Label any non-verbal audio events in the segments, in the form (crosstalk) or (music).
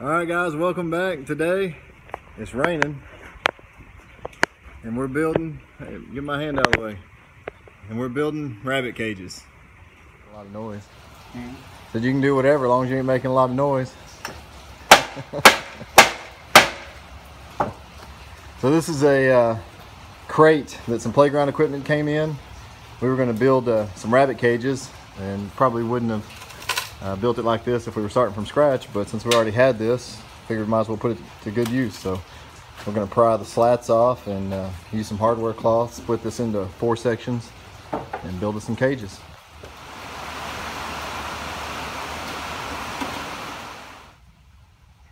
All right, guys, welcome back. Today, it's raining, and we're building. Hey, get my hand out of the way. And we're building rabbit cages. A lot of noise. Mm -hmm. Said you can do whatever, as long as you ain't making a lot of noise. (laughs) so this is a uh, crate that some playground equipment came in. We were going to build uh, some rabbit cages, and probably wouldn't have uh, built it like this if we were starting from scratch, but since we already had this, figured we might as well put it to good use. So we're gonna pry the slats off and uh, use some hardware cloth, split this into four sections, and build us some cages.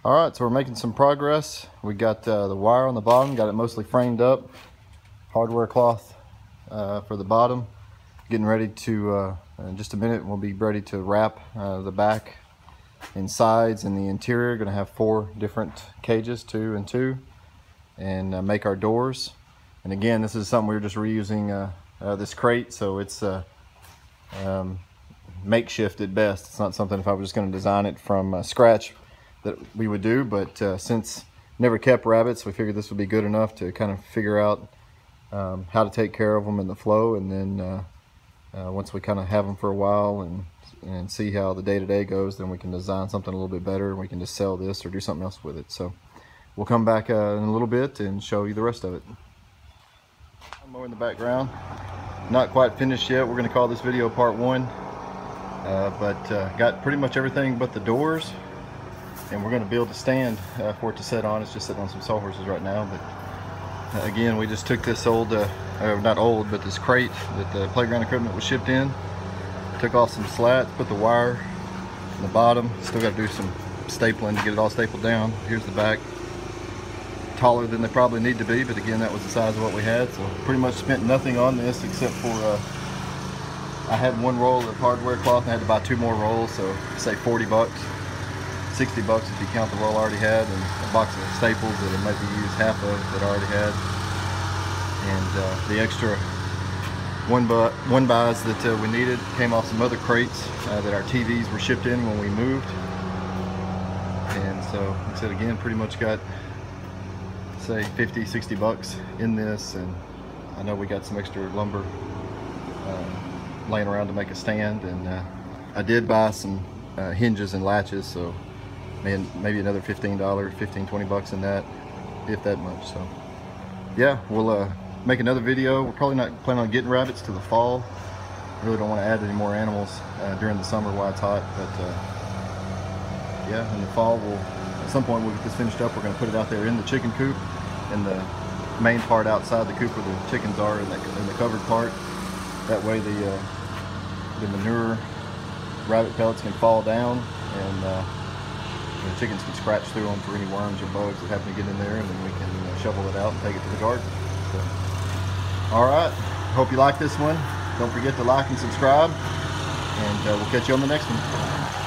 All right, so we're making some progress. We got uh, the wire on the bottom, got it mostly framed up, hardware cloth uh, for the bottom, getting ready to uh, in just a minute, we'll be ready to wrap uh, the back and sides and the interior. Going to have four different cages, two and two, and uh, make our doors. And again, this is something we are just reusing uh, this crate, so it's uh, um, makeshift at best. It's not something if I was just going to design it from uh, scratch that we would do, but since never kept rabbits, we figured this would be good enough to kind of figure out um, how to take care of them in the flow and then uh, once we kind of have them for a while and and see how the day-to-day -day goes then we can design something a little bit better and we can just sell this or do something else with it. So we'll come back uh, in a little bit and show you the rest of it. More in the background. Not quite finished yet. We're going to call this video part one. Uh, but uh, got pretty much everything but the doors. And we're going to build a stand uh, for it to set on. It's just sitting on some sawhorses right now but again we just took this old uh, not old but this crate that the playground equipment was shipped in took off some slats put the wire in the bottom still got to do some stapling to get it all stapled down. Here's the back. Taller than they probably need to be but again that was the size of what we had so pretty much spent nothing on this except for uh, I had one roll of hardware cloth and I had to buy two more rolls so say 40 bucks 60 bucks if you count the roll I already had and a box of staples that I maybe used half of that I already had. And uh, the extra one, bu one buys that uh, we needed came off some other crates uh, that our TVs were shipped in when we moved. And so like I said again pretty much got say 50 60 bucks in this and I know we got some extra lumber uh, laying around to make a stand and uh, I did buy some uh, hinges and latches so and maybe another $15, 15, 20 bucks in that, if that much. So yeah, we'll uh, make another video. We're probably not planning on getting rabbits to the fall. Really don't want to add any more animals uh, during the summer while it's hot, but uh, yeah, in the fall, we'll at some point we'll get this finished up. We're going to put it out there in the chicken coop, in the main part outside the coop where the chickens are, in the, in the covered part. That way the uh, the manure rabbit pellets can fall down and uh, the chickens can scratch through them for any worms or bugs that happen to get in there and then we can uh, shovel it out and take it to the garden. So, all right, hope you like this one. Don't forget to like and subscribe and uh, we'll catch you on the next one.